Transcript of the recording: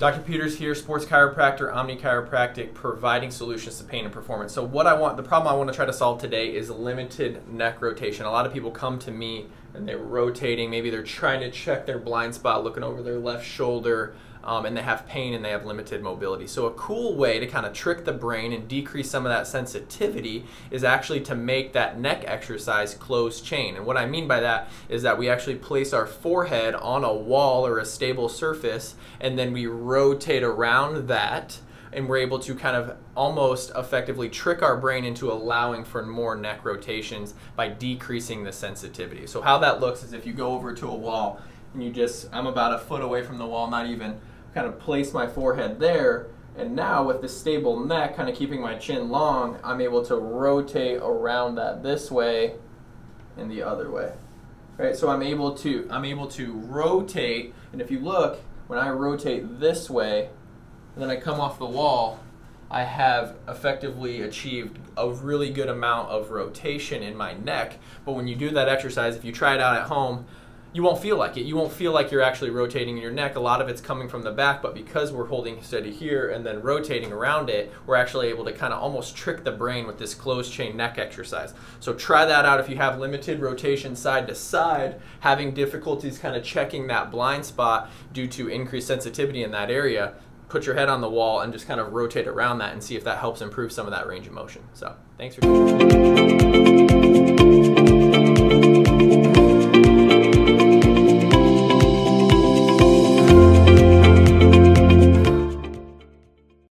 Dr. Peters here, sports chiropractor, OMNE Chiropractic, providing solutions to pain and performance. So, what I want, the problem I want to try to solve today is limited neck rotation. A lot of people come to me and they're rotating. Maybe they're trying to check their blind spot, looking over their left shoulder, um, and they have pain and they have limited mobility. So, a cool way to kind of trick the brain and decrease some of that sensitivity is actually to make that neck exercise closed chain. And what I mean by that is that we actually place our forehead on a wall or a stable surface and then we rotate around that and we're able to kind of almost effectively trick our brain into allowing for more neck rotations by decreasing the sensitivity. So how that looks is if you go over to a wall and you just, I'm about a foot away from the wall, not even, kind of place my forehead there, and now with the stable neck, kind of keeping my chin long, I'm able to rotate around that this way and the other way. Right, so I'm able to I'm able to rotate, and if you look, when I rotate this way, and then I come off the wall, I have effectively achieved a really good amount of rotation in my neck. But when you do that exercise, if you try it out at home, you won't feel like it. You won't feel like you're actually rotating your neck. A lot of it's coming from the back, but because we're holding steady here and then rotating around it, we're actually able to kind of almost trick the brain with this closed chain neck exercise. So try that out if you have limited rotation side to side, having difficulties kind of checking that blind spot due to increased sensitivity in that area. Put your head on the wall and just kind of rotate around that and see if that helps improve some of that range of motion. So, thanks for